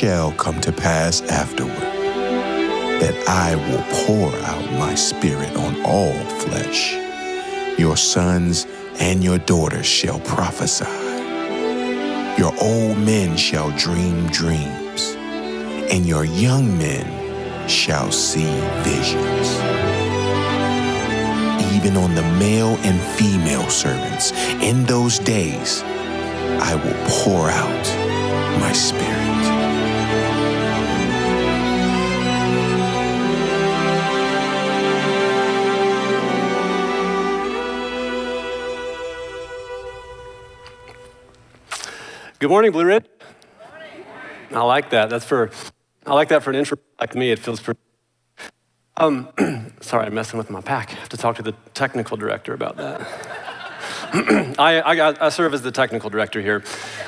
shall come to pass afterward that I will pour out my spirit on all flesh. Your sons and your daughters shall prophesy. Your old men shall dream dreams, and your young men shall see visions. Even on the male and female servants in those days, I will pour out my spirit. Good morning, Blue Ridge. I like that. That's for, I like that for an intro like me. It feels pretty. Um, sorry, I'm messing with my pack. I have to talk to the technical director about that. I, I, I, serve as the technical director here,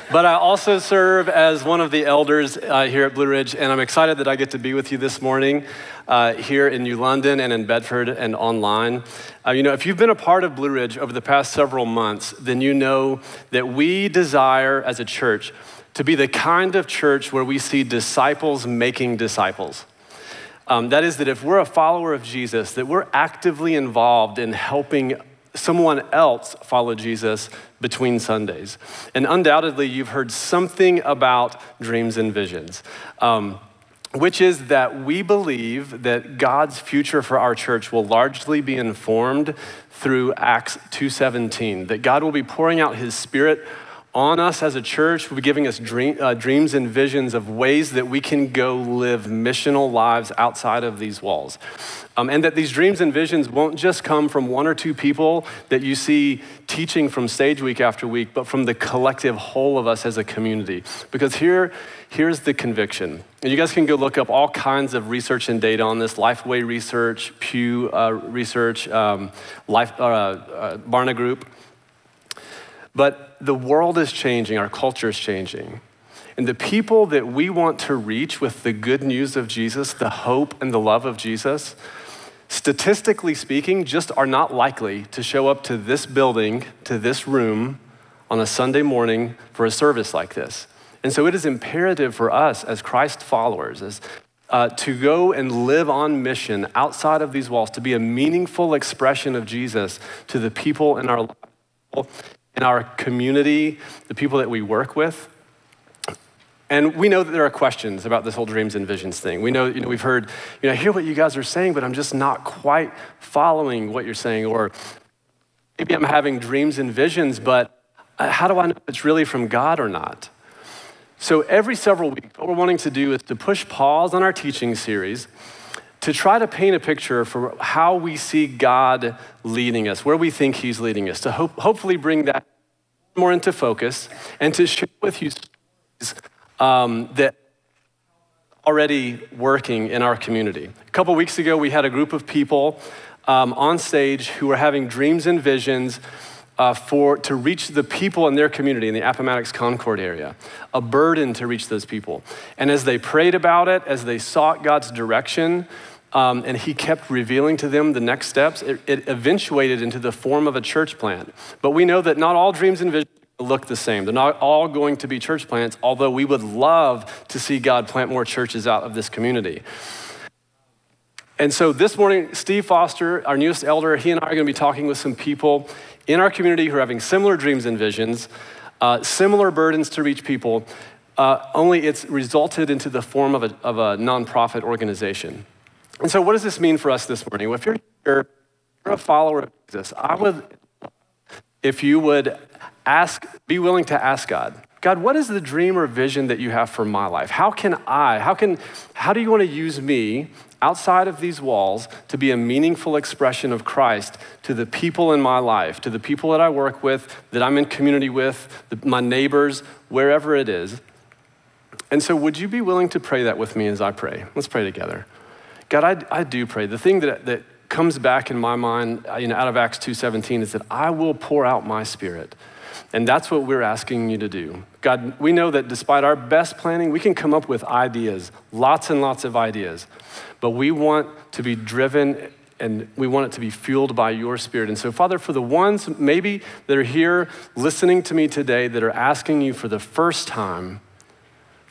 but I also serve as one of the elders uh, here at Blue Ridge, and I'm excited that I get to be with you this morning uh, here in New London and in Bedford and online. Uh, you know, if you've been a part of Blue Ridge over the past several months, then you know that we desire as a church to be the kind of church where we see disciples making disciples. Um, that is, that if we're a follower of Jesus, that we're actively involved in helping someone else follow Jesus between Sundays. And undoubtedly, you've heard something about dreams and visions. Um, which is that we believe that God's future for our church will largely be informed through Acts 2:17 that God will be pouring out his spirit on us as a church, will be giving us dream, uh, dreams and visions of ways that we can go live missional lives outside of these walls. Um, and that these dreams and visions won't just come from one or two people that you see teaching from stage week after week, but from the collective whole of us as a community. Because here, here's the conviction. And you guys can go look up all kinds of research and data on this Lifeway Research, Pew uh, Research, um, Life, uh, uh, Barna Group. But the world is changing, our culture is changing. And the people that we want to reach with the good news of Jesus, the hope and the love of Jesus, statistically speaking, just are not likely to show up to this building, to this room on a Sunday morning for a service like this. And so it is imperative for us as Christ followers, as uh, to go and live on mission outside of these walls, to be a meaningful expression of Jesus to the people in our in our community, the people that we work with. And we know that there are questions about this whole dreams and visions thing. We know, you know, we've heard, you know, I hear what you guys are saying, but I'm just not quite following what you're saying. Or maybe I'm having dreams and visions, but uh, how do I know if it's really from God or not? So every several weeks, what we're wanting to do is to push pause on our teaching series to try to paint a picture for how we see God leading us, where we think He's leading us, to hope, hopefully bring that more into focus and to share with you um, that already working in our community. A couple weeks ago, we had a group of people um, on stage who were having dreams and visions uh, for, to reach the people in their community in the Appomattox Concord area, a burden to reach those people. And as they prayed about it, as they sought God's direction, um, and he kept revealing to them the next steps. It, it, eventuated into the form of a church plant. But we know that not all dreams and visions look the same. They're not all going to be church plants, although we would love to see God plant more churches out of this community. And so this morning, Steve Foster, our newest elder, he and I are going to be talking with some people in our community who are having similar dreams and visions, uh, similar burdens to reach people, uh, only it's resulted into the form of a, of a nonprofit organization. And so, what does this mean for us this morning? Well, if you're, you're a follower of Jesus, I would, if you would ask, be willing to ask God, God, what is the dream or vision that you have for my life? How can I, how can, how do you want to use me outside of these walls to be a meaningful expression of Christ to the people in my life, to the people that I work with, that I'm in community with, the, my neighbors, wherever it is? And so, would you be willing to pray that with me as I pray? Let's pray together. God, I, I do pray. The thing that, that comes back in my mind, uh, you know, out of Acts 2.17 is that I will pour out my spirit. And that's what we're asking you to do. God, we know that despite our best planning, we can come up with ideas, lots and lots of ideas. But we want to be driven and we want it to be fueled by your spirit. And so, Father, for the ones maybe that are here listening to me today that are asking you for the first time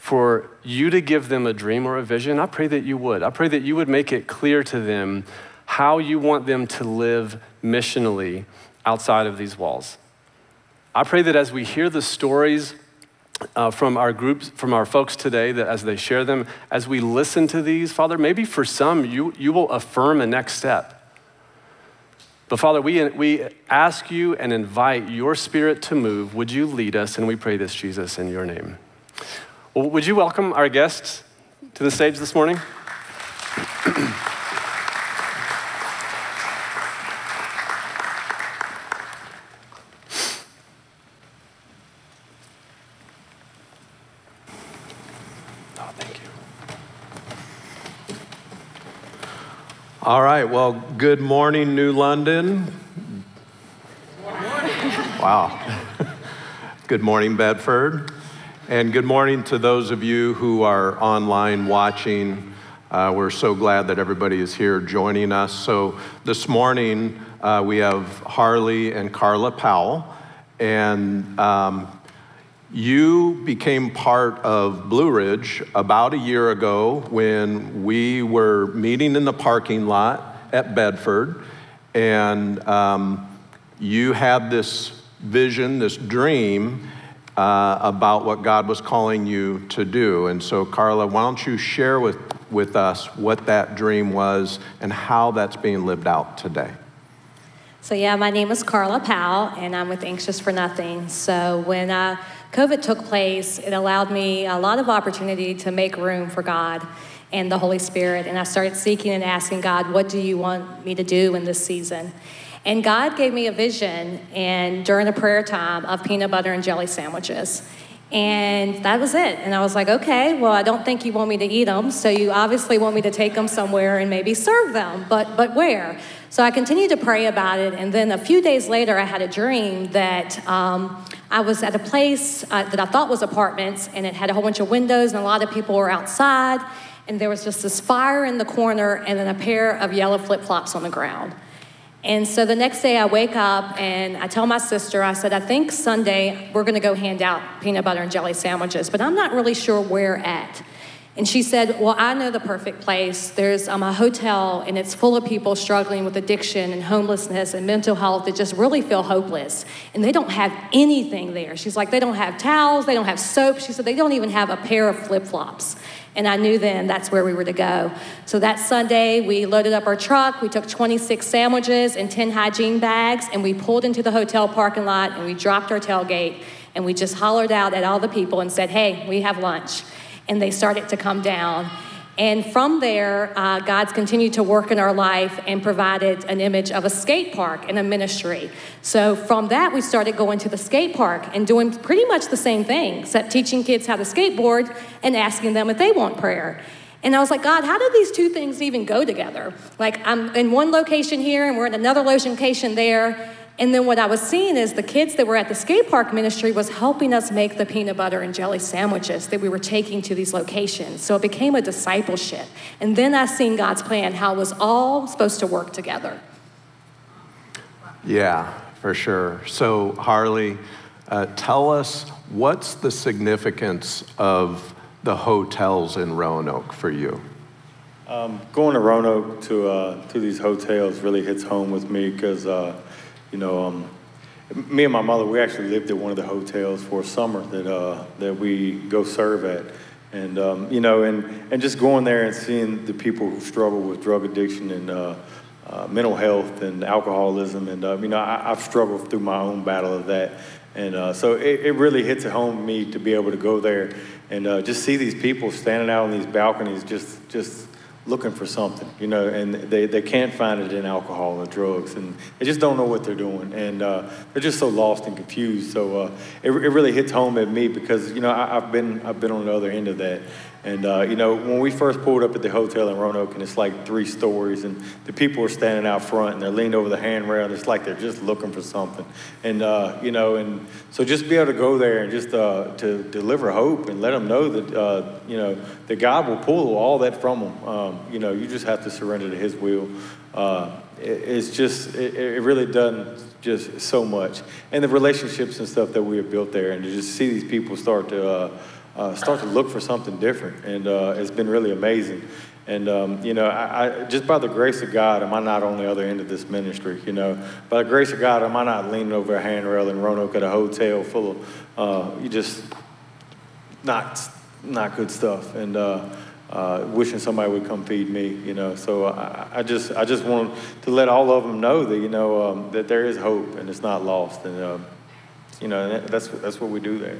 for you to give them a dream or a vision, I pray that you would. I pray that you would make it clear to them how you want them to live missionally outside of these walls. I pray that as we hear the stories uh, from our groups, from our folks today, that as they share them, as we listen to these, Father, maybe for some you, you will affirm a next step. But Father, we, we ask you and invite your spirit to move. Would you lead us? And we pray this, Jesus, in your name. Well, would you welcome our guests to the stage this morning? Oh, thank you. All right, well, good morning, New London. Good morning. Wow. good morning, Bedford. And good morning to those of you who are online watching. Uh, we're so glad that everybody is here joining us. So, this morning uh, we have Harley and Carla Powell. And um, you became part of Blue Ridge about a year ago when we were meeting in the parking lot at Bedford, and um, you had this vision, this dream uh, about what God was calling you to do. And so, Carla, why don't you share with, with us what that dream was and how that's being lived out today? So, yeah, my name is Carla Powell, and I'm with Anxious for Nothing. So, when I COVID took place, it allowed me a lot of opportunity to make room for God and the Holy Spirit. And I started seeking and asking God, what do you want me to do in this season? And God gave me a vision and during a prayer time of peanut butter and jelly sandwiches. And that was it. And I was like, okay, well, I don't think you want me to eat them, so you obviously want me to take them somewhere and maybe serve them, but, but where? So I continued to pray about it, and then a few days later, I had a dream that um, I was at a place uh, that I thought was apartments, and it had a whole bunch of windows, and a lot of people were outside, and there was just this fire in the corner, and then a pair of yellow flip flops on the ground. And so the next day I wake up and I tell my sister, I said, I think Sunday we're gonna go hand out peanut butter and jelly sandwiches, but I'm not really sure where at. And she said, Well, I know the perfect place. There's um, a hotel, and it's full of people struggling with addiction and homelessness and mental health that just really feel hopeless. And they don't have anything there. She's like, They don't have towels, they don't have soap. She said, They don't even have a pair of flip flops. And I knew then that's where we were to go. So that Sunday, we loaded up our truck, we took 26 sandwiches and 10 hygiene bags, and we pulled into the hotel parking lot and we dropped our tailgate and we just hollered out at all the people and said, Hey, we have lunch. And they started to come down. And from there, uh, God's continued to work in our life and provided an image of a skate park and a ministry. So from that, we started going to the skate park and doing pretty much the same thing, except teaching kids how to skateboard and asking them if they want prayer. And I was like, God, how do these two things even go together? Like, I'm in one location here and we're in another location there. And then what I was seeing is the kids that were at the skate park ministry was helping us make the peanut butter and jelly sandwiches that we were taking to these locations. So it became a discipleship. And then I seen God's plan, how it was all supposed to work together. Yeah, for sure. So, Harley, uh, tell us what's the significance of the hotels in Roanoke for you? Um, going to Roanoke to, uh, to these hotels really hits home with me because uh, you know, um, me and my mother, we actually lived at one of the hotels for a summer that, uh, that we go serve at. And, um, you know, and, and just going there and seeing the people who struggle with drug addiction and uh, uh, mental health and alcoholism. And, uh, you know, I, have struggled through my own battle of that. And uh, so it, it really hits home me to be able to go there and uh, just see these people standing out on these balconies, just, just looking for something, you know, and they, they can't find it in alcohol or drugs, and they just don't know what they're doing, and uh, they're just so lost and confused. So uh, it, it really hits home at me because you know I, have been I've been on the other end of that, and uh, you know when we first pulled up at the hotel in Roanoke, and it's like three stories, and the people are standing out front, and they're leaning over the handrail, and it's like they're just looking for something, and uh, you know, and so just be able to go there and just uh, to deliver hope and let them know that uh, you know that God will pull all that from them. Um, you know, you just have to surrender to His will. Uh, it, it's just, it, it, really does just so much. And the relationships and stuff that we have built there, and to just see these people start to, uh, uh, start to look for something different. And uh, it's been really amazing. And, um, you know, I, I, just by the grace of God, am I not on the other end of this ministry? You know, by the grace of God, am I not leaning over a handrail in Roanoke at a hotel full of, uh, you just, not, not good stuff. And, uh, uh, wishing somebody would come feed me, you know. So I, I, just, I just want to let all of them know that, you know, um, that there is hope and it's not lost. And, um, you know, that's, that's what we do there.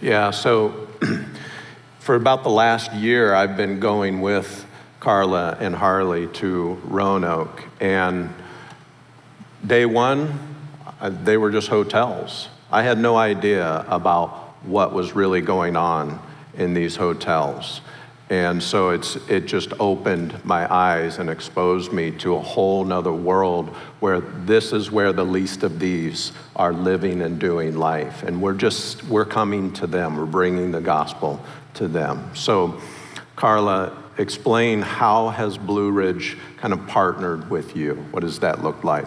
Yeah, so for about the last year, I've been going with Carla and Harley to Roanoke. And day one, uh, they were just hotels. I had no idea about what was really going on in these hotels. And so it's, it just opened my eyes and exposed me to a whole nother world where this is where the least of these are living and doing life. And we're just, we're coming to them, we're bringing the gospel to them. So, Carla, explain how has Blue Ridge kind of partnered with you? What does that look like?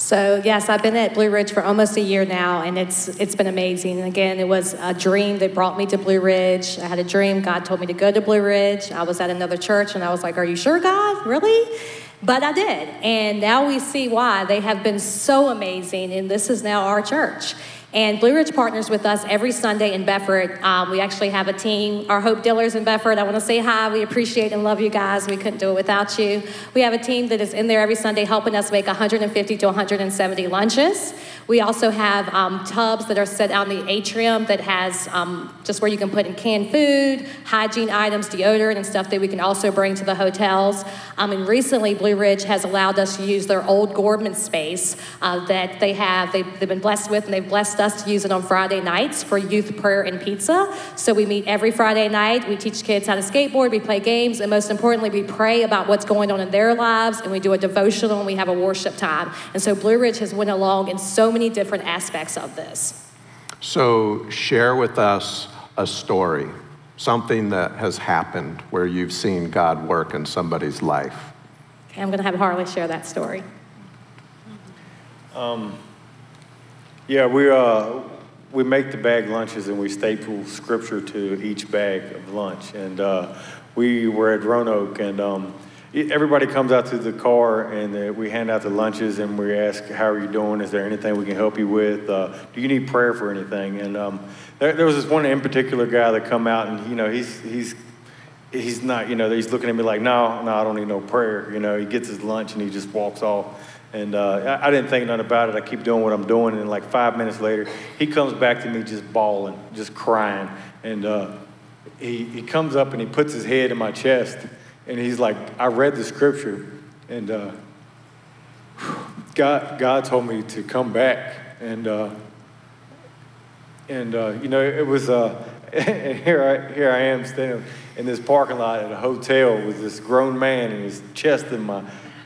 So yes, I've been at Blue Ridge for almost a year now, and it's it's been amazing. And again, it was a dream that brought me to Blue Ridge. I had a dream. God told me to go to Blue Ridge. I was at another church, and I was like, "Are you sure, God? Really?" But I did, and now we see why they have been so amazing. And this is now our church. And Blue Ridge partners with us every Sunday in Bedford. Um, we actually have a team, our Hope Dealers in Bedford. I want to say hi. We appreciate and love you guys. We couldn't do it without you. We have a team that is in there every Sunday helping us make 150 to 170 lunches. We also have um, tubs that are set out in the atrium that has um, just where you can put in canned food, hygiene items, deodorant, and stuff that we can also bring to the hotels. Um, and recently, Blue Ridge has allowed us to use their old Gorman space uh, that they have, they've, they've been blessed with, and they've blessed us to use it on Friday nights for youth prayer and pizza. So we meet every Friday night. We teach kids how to skateboard, we play games, and most importantly, we pray about what's going on in their lives, and we do a devotional, and we have a worship time. And so Blue Ridge has went along in so many different aspects of this. So share with us a story, something that has happened where you've seen God work in somebody's life. Okay, I'm going to have Harley share that story. Um, yeah, we, uh, we make the bag lunches and we staple scripture to each bag of lunch. And uh, we were at Roanoke and um, everybody comes out to the car and uh, we hand out the lunches and we ask, how are you doing? Is there anything we can help you with? Uh, do you need prayer for anything? And um, there, there was this one in particular guy that come out and, you know, he's, he's, he's not, you know, he's looking at me like, no, no, I don't need no prayer. You know, he gets his lunch and he just walks off. And uh, I, I, didn't think nothing about it. I keep doing what I'm doing. And like five minutes later, he comes back to me just bawling, just crying. And uh, he, he comes up and he puts his head in my chest. And he's like, I read the scripture. And uh, God, God told me to come back. And, uh, and uh, you know, it was, uh, here, I, here I am standing in this parking lot at a hotel with this grown man and his chest in my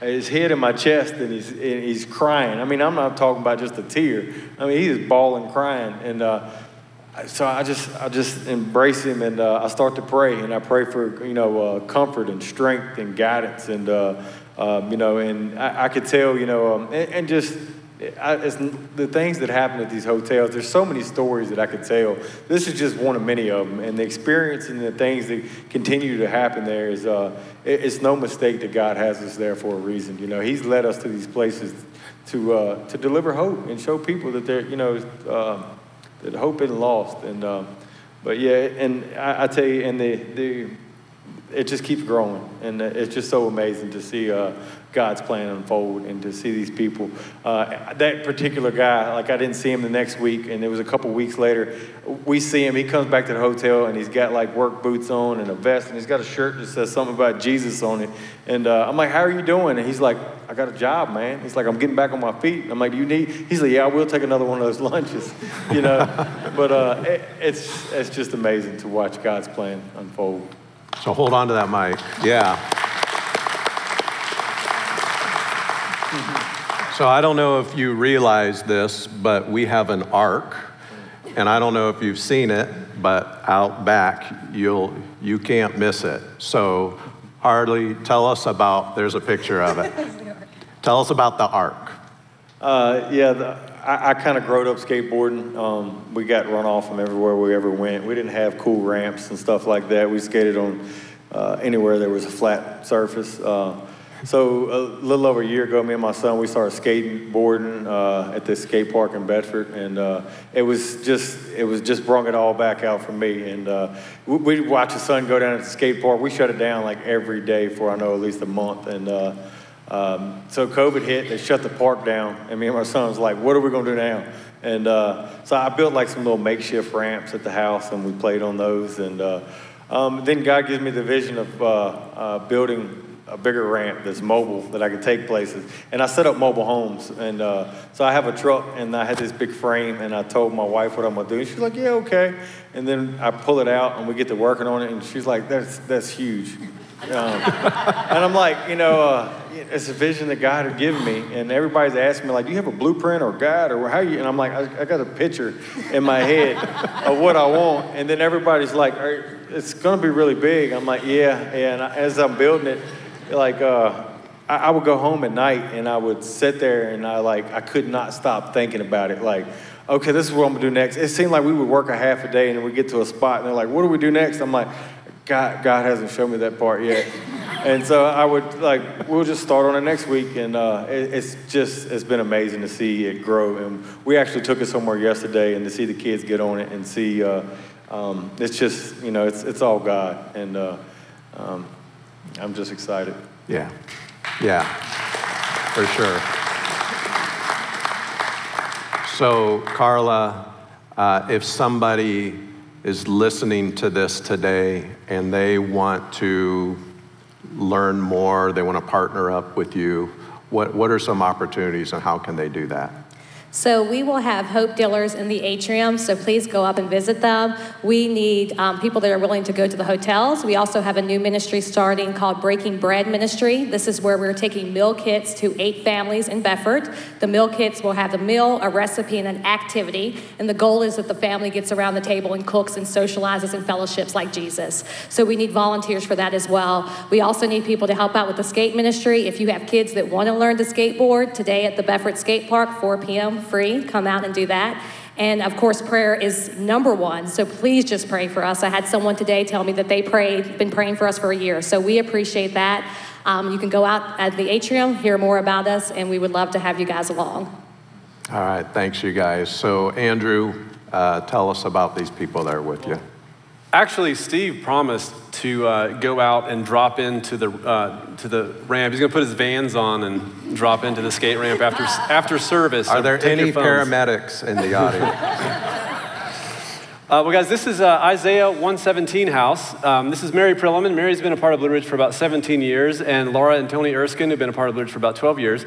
his head in my chest and he's, and he's crying. I mean, I'm not talking about just a tear. I mean, he is bawling, crying. And uh, so I just, I just embrace him and uh, I start to pray. And I pray for, you know, uh, comfort and strength and guidance. And, uh, um, you know, and I, I, could tell, you know, um, and, and just I, the things that happen at these hotels, there's so many stories that I could tell. This is just one of many of them. And the experience and the things that continue to happen there is, uh, it, it's no mistake that God has us there for a reason. You know, He's led us to these places to, uh, to deliver hope and show people that they're, you know, uh, that hope isn't lost. And, uh, but yeah, and I, I, tell you, and the, the, it just keeps growing. And it's just so amazing to see uh, God's plan unfold and to see these people. Uh, that particular guy, like I didn't see him the next week, and it was a couple weeks later. We see him. He comes back to the hotel and he's got like work boots on and a vest, and he's got a shirt that says something about Jesus on it. And uh, I'm like, "How are you doing?" And he's like, "I got a job, man." He's like, "I'm getting back on my feet." And I'm like, "Do you need?" He's like, "Yeah, I will take another one of those lunches," you know. but uh, it, it's it's just amazing to watch God's plan unfold. So hold on to that mic. Yeah. So I don't know if you realize this, but we have an ark, and I don't know if you've seen it, but out back you'll you can't miss it. So Harley, tell us about. There's a picture of it. tell us about the ark. Uh, yeah, the, I, I kind of growed up skateboarding. Um, we got run off from everywhere we ever went. We didn't have cool ramps and stuff like that. We skated on uh, anywhere there was a flat surface. Uh, so a little over a year ago, me and my son, we started skating, boarding uh, at this skate park in Bedford, and uh, it was just it was just brought it all back out for me. And uh, we, would watch the sun go down at the skate park. We shut it down like every day for I know at least a month. And uh, um, so COVID hit, they shut the park down, and me and my son was like, "What are we gonna do now?" And uh, so I built like some little makeshift ramps at the house, and we played on those. And uh, um, then God gives me the vision of building a bigger ramp that's mobile that I can take places. And I set up mobile homes. And uh, so I have a truck and I had this big frame and I told my wife what I'm gonna do. And she's like, yeah, okay. And then I pull it out and we get to working on it and she's like, that's, that's huge. Um, and I'm like, you know, uh, it's a vision that God had given me. And everybody's asking me, like, do you have a blueprint or God or how you? And I'm like, I, I got a picture in my head of what I want. And then everybody's like, it's going to be really big. I'm like, yeah. And as I'm building it, like uh, I, I, would go home at night and I would sit there and I like I could not stop thinking about it. Like, okay, this is what I'm gonna do next. It seemed like we would work a half a day and we get to a spot and they're like, what do we do next? I'm like, God, God hasn't shown me that part yet. and so I would like, we'll just start on it next week. And uh, it, it's just, it's been amazing to see it grow. And we actually took it somewhere yesterday and to see the kids get on it and see, uh, um, it's just, you know, it's, it's all God. And uh, um, I'm just excited. Yeah, yeah, for sure. So, Carla, uh, if somebody is listening to this today and they want to learn more, they want to partner up with you, what, what are some opportunities and how can they do that? So we will have Hope Dealers in the atrium, so please go up and visit them. We need um, people that are willing to go to the hotels. We also have a new ministry starting called Breaking Bread Ministry. This is where we're taking meal kits to eight families in Bedford. The meal kits will have a meal, a recipe, and an activity. And the goal is that the family gets around the table and cooks and socializes and fellowships like Jesus. So we need volunteers for that as well. We also need people to help out with the skate ministry. If you have kids that want to learn to skateboard, today at the Bedford Skate Park, 4 p.m free. Come out and do that. And of course, prayer is number one. So please just pray for us. I had someone today tell me that they prayed, been praying for us for a year. So we appreciate that. Um, you can go out at the atrium, hear more about us, and we would love to have you guys along. All right, thanks, you guys. So, Andrew, uh, tell us about these people that are with you. Actually, Steve promised to uh, go out and drop into the, uh, to the ramp. He's going to put his vans on and drop into the skate ramp after, after service. Are so there any paramedics in the audience? Uh, well, guys, this is uh, Isaiah 117 house. Um, this is Mary Prilliman. Mary's been a part of Blue Ridge for about 17 years, and Laura and Tony Erskine have been a part of Blue Ridge for about 12 years.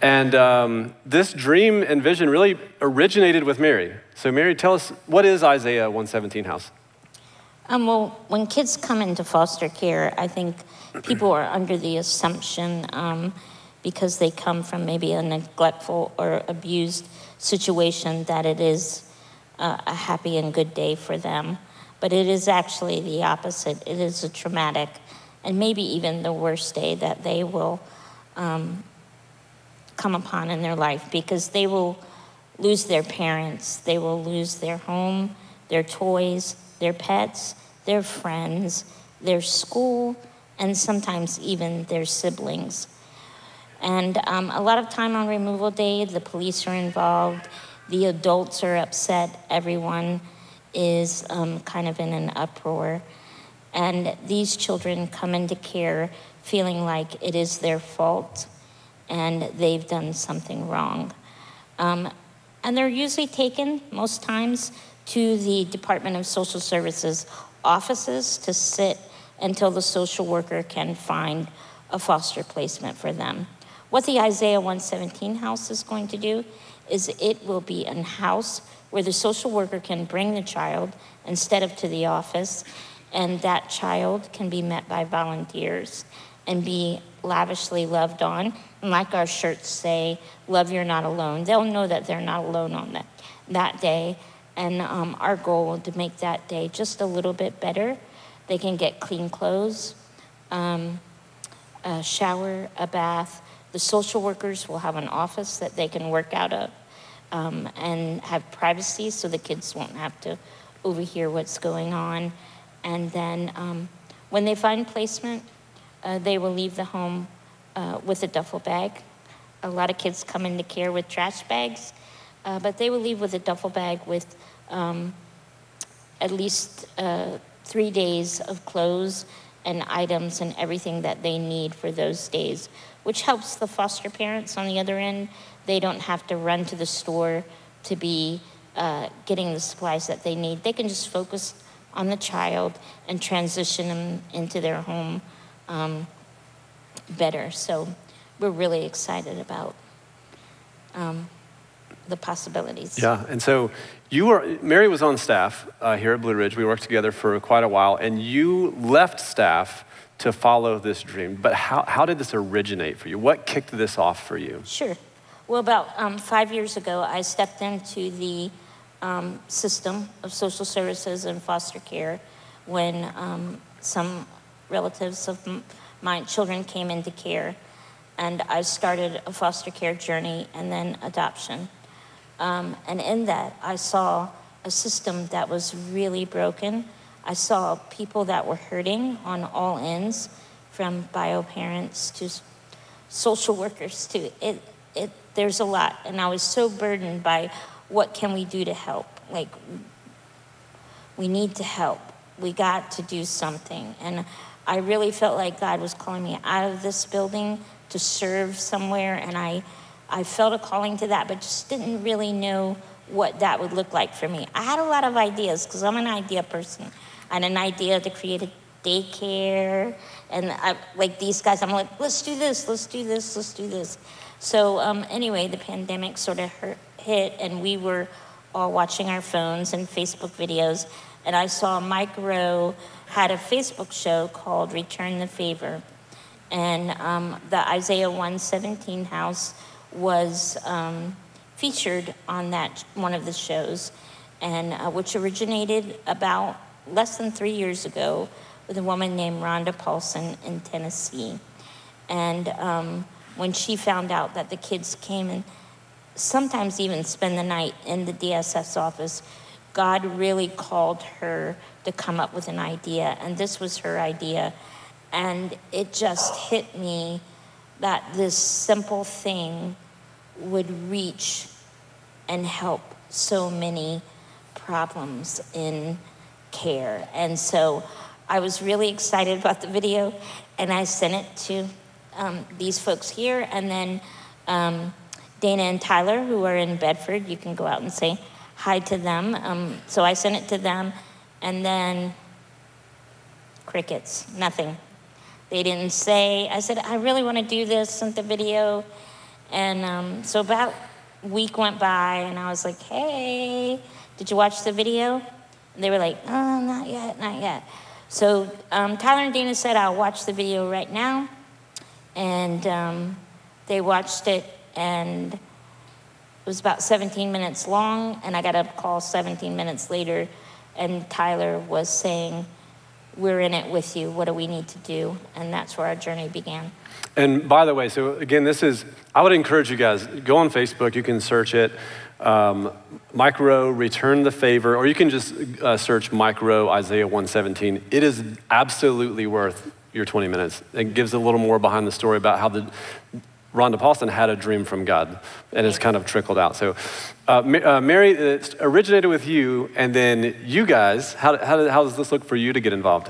And um, this dream and vision really originated with Mary. So, Mary, tell us what is Isaiah 117 house? Um, well, when kids come into foster care, I think people are under the assumption um, because they come from maybe a neglectful or abused situation that it is uh, a happy and good day for them. But it is actually the opposite. It is a traumatic and maybe even the worst day that they will um, come upon in their life because they will lose their parents, they will lose their home, their toys, their pets, their friends, their school, and sometimes even their siblings. And um, a lot of time on removal day, the police are involved, the adults are upset, everyone is um, kind of in an uproar. And these children come into care feeling like it is their fault and they've done something wrong. Um, and they're usually taken, most times, to the Department of Social Services offices to sit until the social worker can find a foster placement for them. What the Isaiah 117 house is going to do is it will be a house where the social worker can bring the child instead of to the office, and that child can be met by volunteers and be lavishly loved on. And like our shirts say, love you're not alone. They'll know that they're not alone on that, that day and um, our goal to make that day just a little bit better. They can get clean clothes, um, a shower, a bath. The social workers will have an office that they can work out of. um, and have privacy so the kids won't have to overhear what's going on. And then um, when they find placement, uh, they will leave the home uh, with a duffel bag. A lot of kids come into care with trash bags, uh, but they will leave with a duffel bag with um, at least uh, three days of clothes and items and everything that they need for those days, which helps the foster parents on the other end. They don't have to run to the store to be uh, getting the supplies that they need. They can just focus on the child and transition them into their home um, better. So we're really excited about um, the possibilities. Yeah, and so you were, Mary was on staff uh, here at Blue Ridge. We worked together for quite a while, and you left staff to follow this dream. But how, how did this originate for you? What kicked this off for you? Sure. Well, about um, five years ago, I stepped into the um, system of social services and foster care when um, some relatives of my children came into care. And I started a foster care journey and then adoption. Um, and in that, I saw a system that was really broken. I saw people that were hurting on all ends, from bio parents to social workers to it. It there's a lot, and I was so burdened by what can we do to help. Like we need to help. We got to do something, and I really felt like God was calling me out of this building to serve somewhere, and I I felt a calling to that, but just didn't really know what that would look like for me. I had a lot of ideas because I'm an idea person. I had an idea to create a daycare, and I, like these guys, I'm like, let's do this, let's do this, let's do this. So um, anyway, the pandemic sort of hurt, hit, and we were all watching our phones and Facebook videos, and I saw Mike Rowe had a Facebook show called Return the Favor, and um, the Isaiah 117 house was um, featured on that one of the shows, and uh, which originated about less than three years ago with a woman named Rhonda Paulson in Tennessee. And um, when she found out that the kids came and sometimes even spend the night in the DSS office, God really called her to come up with an idea, and this was her idea. And it just hit me that this simple thing would reach and help so many problems in care. And so I was really excited about the video, and I sent it to um, these folks here, and then um, Dana and Tyler, who are in Bedford, you can go out and say hi to them. Um, so I sent it to them, and then crickets, nothing. They didn't say, I said, I really want to do this, sent the video. And um, so about a week went by, and I was like, hey, did you watch the video? And they were like, oh, not yet, not yet. So um, Tyler and Dana said, I'll watch the video right now. And um, they watched it, and it was about 17 minutes long, and I got a call 17 minutes later, and Tyler was saying, we're in it with you. What do we need to do? And that's where our journey began. And by the way, so again, this is, I would encourage you guys, go on Facebook, you can search it. Um, Mike Rowe, Return the Favor, or you can just uh, search Mike Rowe, Isaiah 117. It is absolutely worth your 20 minutes. It gives a little more behind the story about how the Rhonda Paulson had a dream from God, and it's kind of trickled out. So, uh, uh, Mary, it originated with you, and then you guys, how, how, how does this look for you to get involved?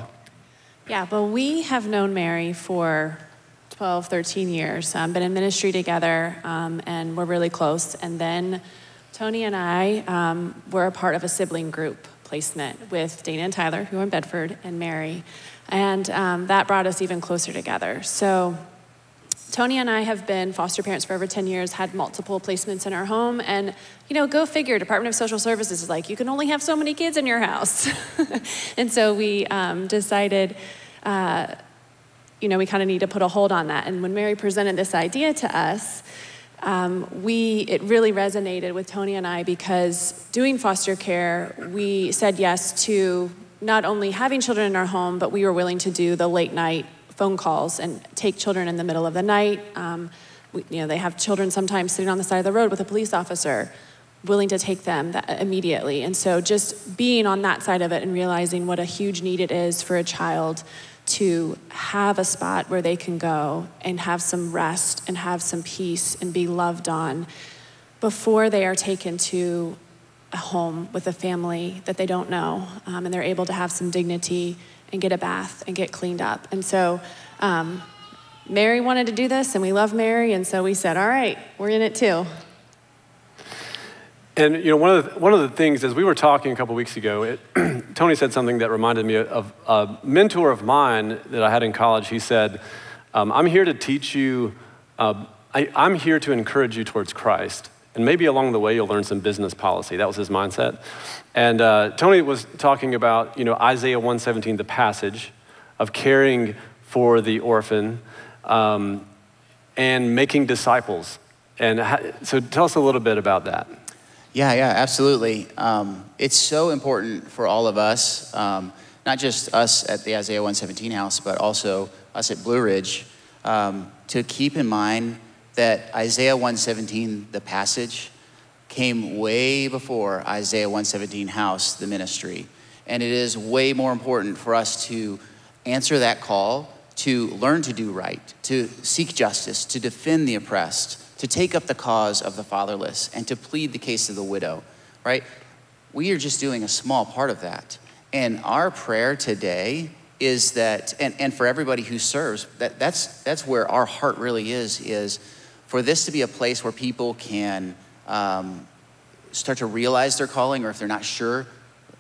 Yeah, well, we have known Mary for 12, 13 years, um, been in ministry together, um, and we're really close. And then Tony and I um, were a part of a sibling group placement with Dana and Tyler, who are in Bedford, and Mary. And um, that brought us even closer together. So, Tony and I have been foster parents for over 10 years, had multiple placements in our home, and you know, go figure, Department of Social Services is like, you can only have so many kids in your house. and so we um, decided, uh, you know, we kind of need to put a hold on that. And when Mary presented this idea to us, um, we, it really resonated with Tony and I because doing foster care, we said yes to not only having children in our home, but we were willing to do the late night phone calls and take children in the middle of the night. Um, we, you know, they have children sometimes sitting on the side of the road with a police officer. willing to take them immediately. And so just being on that side of it and realizing what a huge need it is for a child to have a spot where they can go and have some rest and have some peace and be loved on before they are taken to a home with a family that they don't know um, and they're able to have some dignity and get a bath and get cleaned up. And so um, Mary wanted to do this and we love Mary and so we said, all right, we're in it too. And you know, one of the, one of the things as we were talking a couple weeks ago, it, Tony said something that reminded me of a mentor of mine that I had in college. He said, um, "I'm here to teach you. Uh, I, I'm here to encourage you towards Christ, and maybe along the way you'll learn some business policy." That was his mindset. And uh, Tony was talking about you know Isaiah 117, the passage of caring for the orphan um, and making disciples. And so, tell us a little bit about that. Yeah, yeah, absolutely. Um, it's so important for all of us, um, not just us at the Isaiah 117 house, but also us at Blue Ridge, um, to keep in mind that Isaiah 117, the passage, came way before Isaiah 117 house, the ministry. And it is way more important for us to answer that call, to learn to do right, to seek justice, to defend the oppressed, to take up the cause of the fatherless and to plead the case of the widow, right? We are just doing a small part of that. And our prayer today is that, and, and for everybody who serves, that, that's, that's where our heart really is, is for this to be a place where people can um, start to realize their calling, or if they're not sure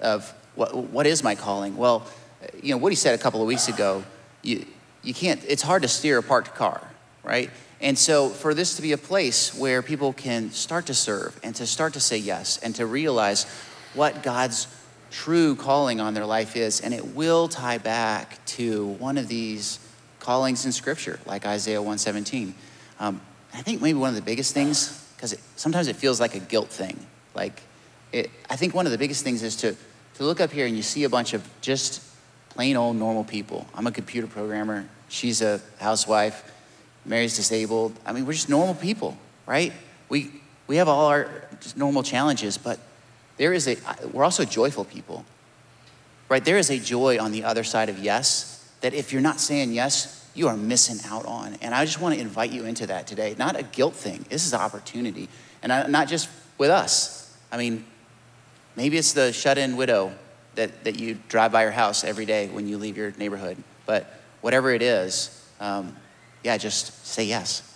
of what, what is my calling. Well, you know, what he said a couple of weeks ago, you, you can't, it's hard to steer a parked car, right? And so, for this to be a place where people can start to serve and to start to say yes and to realize what God's true calling on their life is, and it will tie back to one of these callings in Scripture, like Isaiah 117. Um, I think maybe one of the biggest things, because sometimes it feels like a guilt thing. Like, it, I think one of the biggest things is to, to look up here and you see a bunch of just plain old normal people. I'm a computer programmer, she's a housewife Mary's disabled. I mean, we're just normal people, right? We, we have all our normal challenges, but there is a, we're also joyful people, right? There is a joy on the other side of yes that if you're not saying yes, you are missing out on. And I just want to invite you into that today. Not a guilt thing, this is an opportunity. And not just with us. I mean, maybe it's the shut in widow that, that you drive by your house every day when you leave your neighborhood. But whatever it is, um, yeah, just say yes.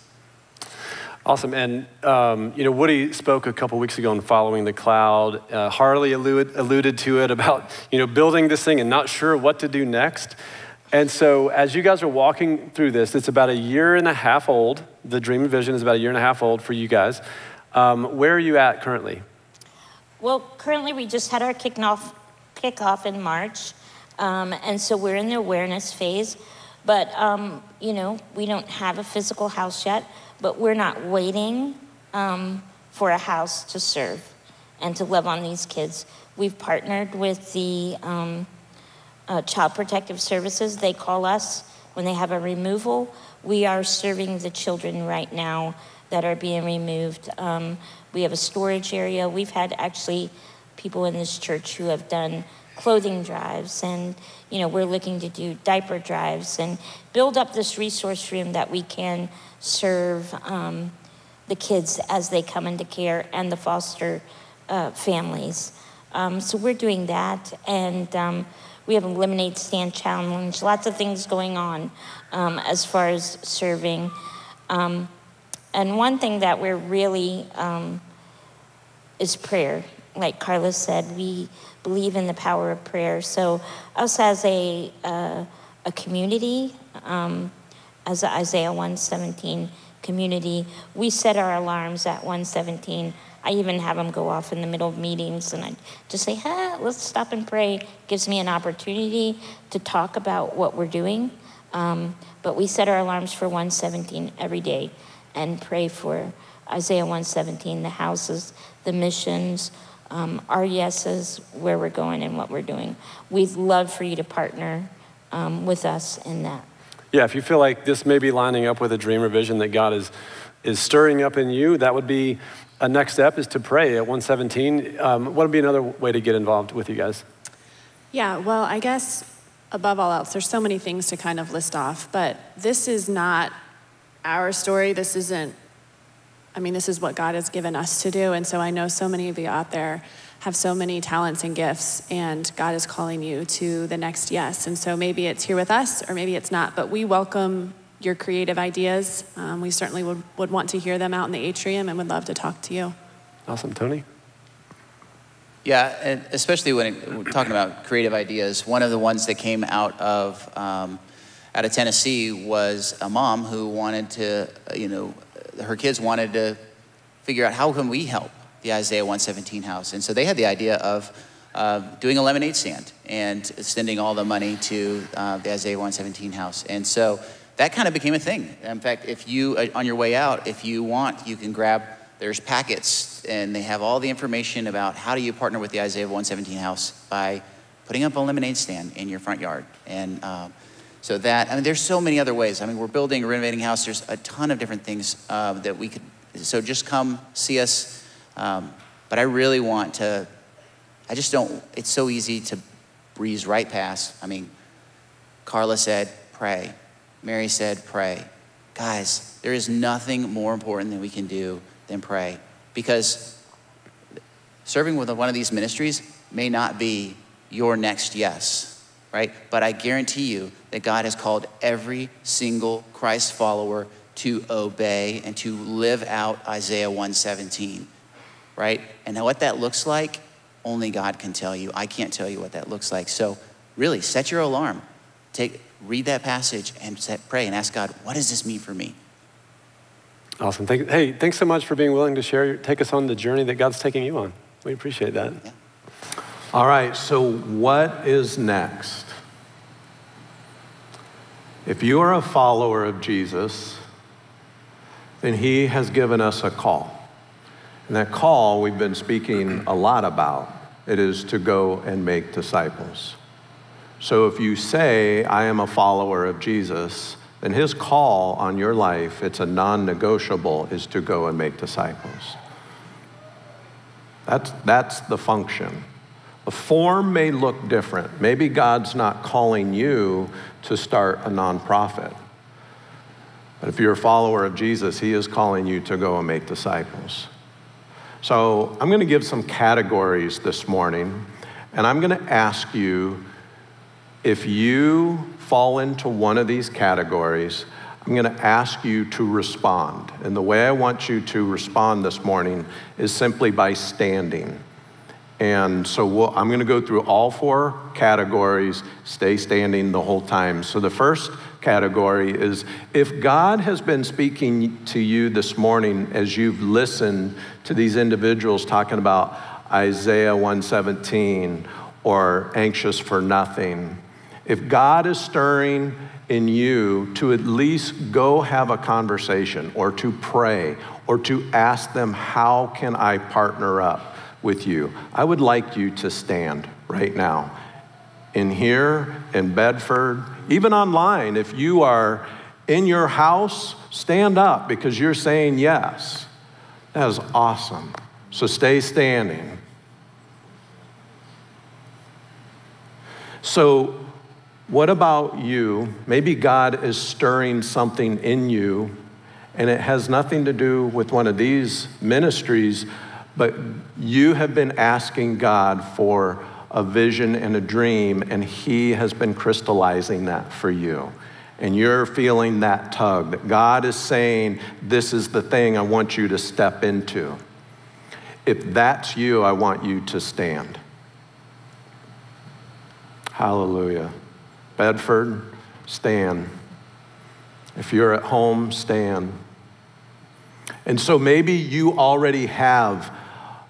Awesome. And, um, you know, Woody spoke a couple weeks ago on following the cloud. Uh, Harley alluded, alluded to it about, you know, building this thing and not sure what to do next. And so, as you guys are walking through this, it's about a year and a half old. The Dream and Vision is about a year and a half old for you guys. Um, where are you at currently? Well, currently we just had our kickoff, kickoff in March. Um, and so we're in the awareness phase. But, um, you know, we don't have a physical house yet, but we're not waiting um, for a house to serve and to love on these kids. We've partnered with the um, uh, Child Protective Services. They call us when they have a removal. We are serving the children right now that are being removed. Um, we have a storage area. We've had actually people in this church who have done clothing drives and you know we're looking to do diaper drives and build up this resource room that we can serve um, the kids as they come into care and the foster uh, families um, so we're doing that and um, we have a lemonade stand challenge lots of things going on um, as far as serving um, and one thing that we're really um, is prayer like carla said we believe in the power of prayer. So, us as a, uh, a community, um, as Isaiah 117 community, we set our alarms at 117. I even have them go off in the middle of meetings, and I just say, hey, let's stop and pray. Gives me an opportunity to talk about what we're doing. Um, but we set our alarms for 117 every day and pray for Isaiah 117, the houses, the missions, um, our yeses, where we're going and what we're doing. We'd love for you to partner um, with us in that. Yeah, if you feel like this may be lining up with a dream or vision that God is, is stirring up in you, that would be a next step is to pray at 117. Um, what would be another way to get involved with you guys? Yeah, well, I guess above all else, there's so many things to kind of list off, but this is not our story. This isn't, I mean, this is what God has given us to do. And so I know so many of you out there have so many talents and gifts, and God is calling you to the next yes. And so maybe it's here with us, or maybe it's not, but we welcome your creative ideas. Um, we certainly would, would want to hear them out in the atrium and would love to talk to you. Awesome. Tony? Yeah, and especially when it, we're talking about creative ideas, one of the ones that came out of um, out of Tennessee was a mom who wanted to, you know, her kids wanted to figure out how can we help the Isaiah 117 house. And so they had the idea of uh, doing a lemonade stand and sending all the money to uh, the Isaiah 117 house. And so that kind of became a thing. In fact, if you, uh, on your way out, if you want, you can grab, there's packets and they have all the information about how do you partner with the Isaiah 117 house by putting up a lemonade stand in your front yard. And uh, so that, I mean, there's so many other ways. I mean, we're building a renovating house. There's a ton of different things uh, that we could, so just come see us um, but I really want to, I just don't, it's so easy to breeze right past. I mean, Carla said, pray. Mary said, pray. Guys, there is nothing more important that we can do than pray because serving with one of these ministries may not be your next yes, right? But I guarantee you that God has called every single Christ follower to obey and to live out Isaiah 117 right? And what that looks like, only God can tell you. I can't tell you what that looks like. So, really, set your alarm. Take, read that passage and set, pray and ask God, what does this mean for me? Awesome. Thank, hey, thanks so much for being willing to share, take us on the journey that God's taking you on. We appreciate that. Yeah. All right, so what is next? If you are a follower of Jesus, then he has given us a call. And that call we've been speaking a lot about. It is to go and make disciples. So if you say, I am a follower of Jesus, then his call on your life, it's a non negotiable, is to go and make disciples. That's, that's the function. The form may look different. Maybe God's not calling you to start a nonprofit. But if you're a follower of Jesus, he is calling you to go and make disciples. So I'm going to give some categories this morning, and I'm going to ask you if you fall into one of these categories, I'm going to ask you to respond. And the way I want you to respond this morning is simply by standing. And so we'll, I'm going to go through all four categories, stay standing the whole time. So the first category is if God has been speaking to you this morning as you've listened to these individuals talking about Isaiah 117 or anxious for nothing, if God is stirring in you to at least go have a conversation or to pray or to ask them, How can I partner up? with you. I would like you to stand right now. In here, in Bedford, even online, if you are in your house, stand up because you're saying yes. That is awesome. So stay standing. So, what about you? Maybe God is stirring something in you, and it has nothing to do with one of these ministries, but you have been asking God for a vision and a dream, and He has been crystallizing that for you. And you're feeling that tug that God is saying, This is the thing I want you to step into. If that's you, I want you to stand. Hallelujah. Bedford, stand. If you're at home, stand. And so maybe you already have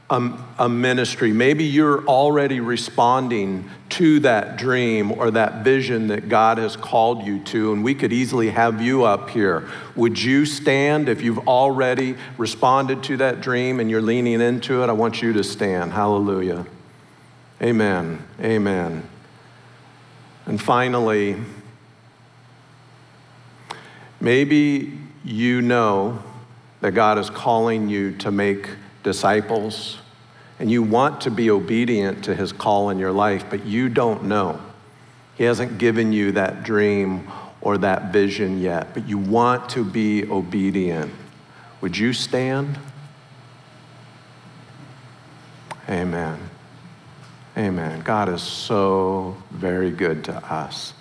a, a, ministry. Maybe you're already responding to that dream or that vision that God has called you to, and we could easily have you up here. Would you stand if you've already responded to that dream and you're leaning into it? I want you to stand. Hallelujah. Amen. Amen. And finally, maybe you know that God is calling you to make disciples, and you want to be obedient to his call in your life, but you don't know. He hasn't given you that dream or that vision yet, but you want to be obedient. Would you stand? Amen. Amen. God is so very good to us.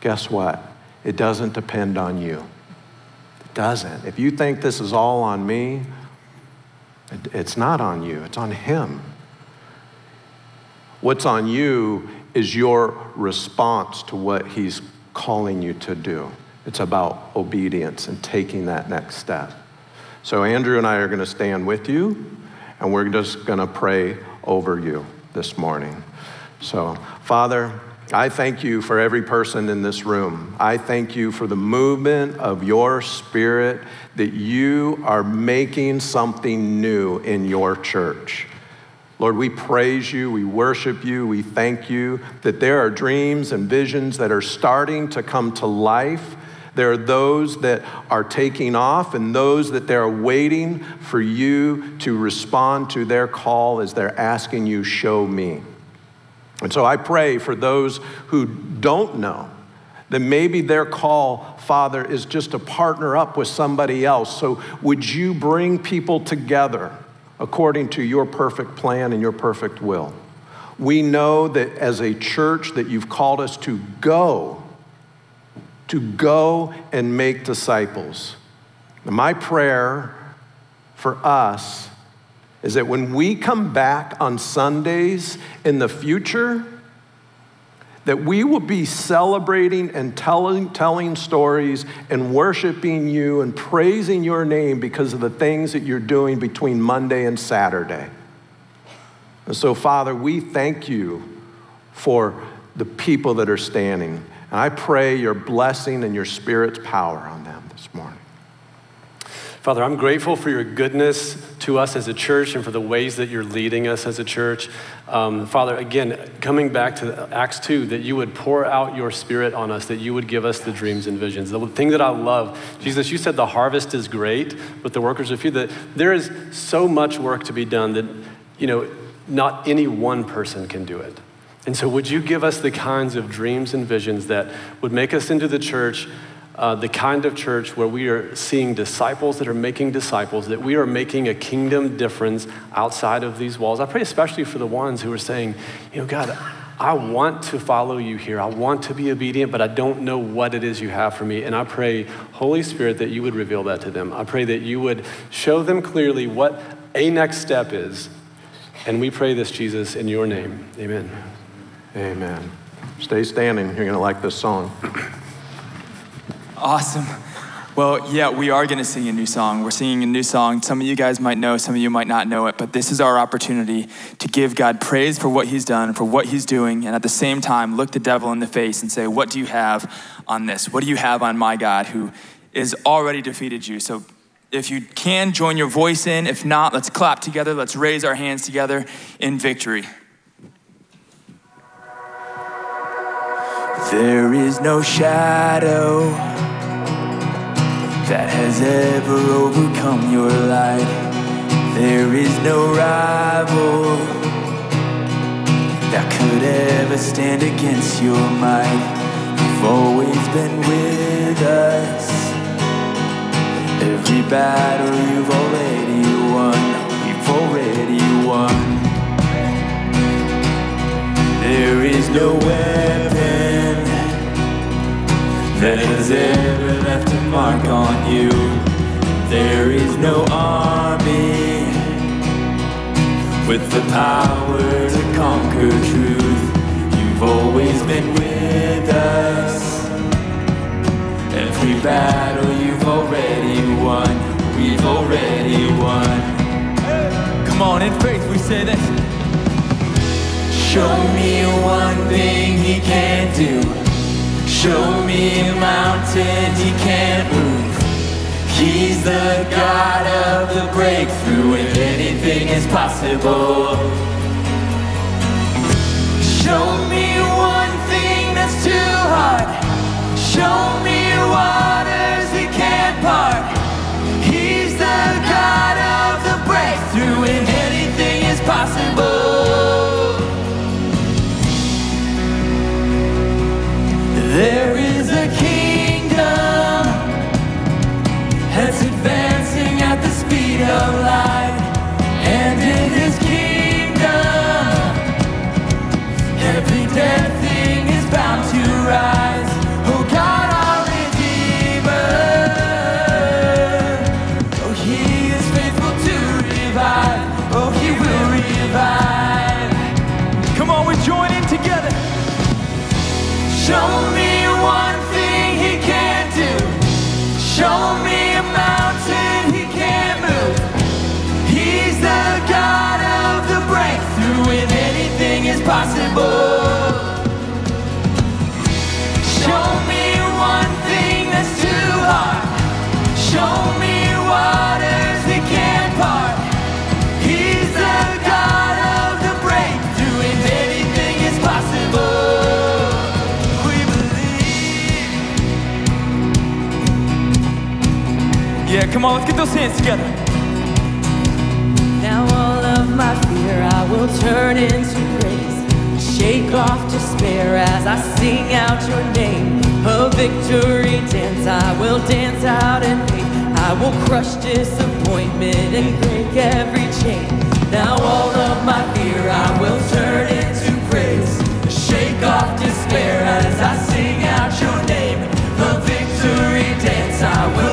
Guess what? It doesn't depend on you. It doesn't. If you think this is all on me, it's not on you, it's on Him. What's on you is your response to what He's calling you to do. It's about obedience and taking that next step. So, Andrew and I are going to stand with you, and we're just going to pray over you this morning. So, Father, I thank you for every person in this room. I thank you for the movement of your spirit that you are making something new in your church. Lord, we praise you, we worship you, we thank you that there are dreams and visions that are starting to come to life. There are those that are taking off and those that they're waiting for you to respond to their call as they're asking you, Show me. And so I pray for those who don't know that maybe their call, Father, is just to partner up with somebody else. So would you bring people together according to your perfect plan and your perfect will? We know that as a church that you've called us to go, to go and make disciples. My prayer for us is that when we come back on Sundays in the future, that we will be celebrating and telling, telling stories and worshiping you and praising your name because of the things that you're doing between Monday and Saturday. And so, Father, we thank you for the people that are standing. And I pray your blessing and your Spirit's power on them this morning. Father, I'm grateful for your goodness to us as a church and for the ways that you're leading us as a church. Um, Father, again, coming back to Acts 2, that you would pour out your spirit on us, that you would give us the dreams and visions. The thing that I love, Jesus, you said the harvest is great, but the workers are few, that there is so much work to be done that, you know, not any one person can do it. And so, would you give us the kinds of dreams and visions that would make us into the church? uh, the kind of church where we are seeing disciples that are making disciples, that we are making a kingdom difference outside of these walls. I pray especially for the ones who are saying, you know, God, I want to follow you here. I want to be obedient, but I don't know what it is you have for me. And I pray, Holy Spirit, that you would reveal that to them. I pray that you would show them clearly what a next step is. And we pray this, Jesus, in your name. Amen. Amen. Stay standing. You're going to like this song. Awesome. Well, yeah, we are going to sing a new song. We're singing a new song. Some of you guys might know, some of you might not know it, but this is our opportunity to give God praise for what He's done, for what He's doing, and at the same time, look the devil in the face and say, What do you have on this? What do you have on my God who is already defeated you? So if you can, join your voice in. If not, let's clap together. Let's raise our hands together in victory. There is no shadow that has ever overcome your light. There is no rival that could ever stand against your might. You've always been with us. Every battle you've already won, you've already won. There is no weapon that has ever left a mark on you. There is no army with the power to conquer truth. You've always been with us. Every battle you've already won, we've already won. Come on, in faith we say this. Show me one thing he can't do. Show me a mountain he can't move. He's the God of the breakthrough, and anything is possible. Show me one thing that's too hard. Show me waters he can't part. He's the God of the breakthrough, and Show come on, let's get those hands together. Now all of my fear I will turn into praise. Shake off despair as I sing out your name. A victory dance I will dance out in faith. I will crush disappointment and break every chain. Now all of my fear I will turn into praise. Shake off despair as I sing out your name. A victory dance I will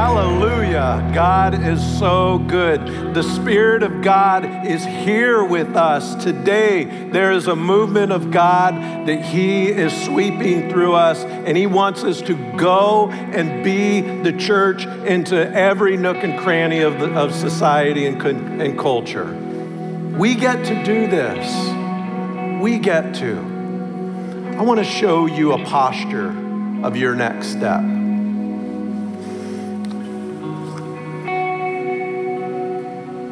Hallelujah. God is so good. The Spirit of God is here with us today. There is a movement of God that He is sweeping through us, and He wants us to go and be the church into every nook and cranny of, the, of society and, and culture. We get to do this. We get to. I want to show you a posture of your next step.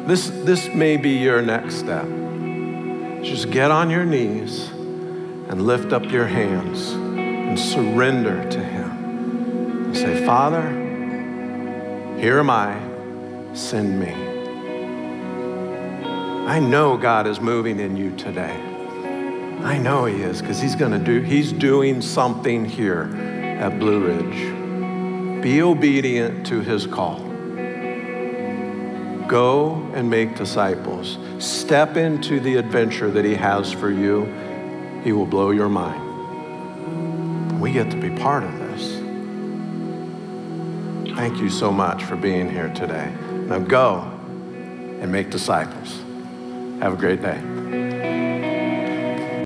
This, this may be your next step. Just get on your knees and lift up your hands and surrender to Him. And say, Father, here am I, send me. I know God is moving in you today. I know He is because He's going to do, He's doing something here at Blue Ridge. Be obedient to His call. Go and make disciples. Step into the adventure that He has for you. He will blow your mind. We get to be part of this. Thank you so much for being here today. Now go and make disciples. Have a great day.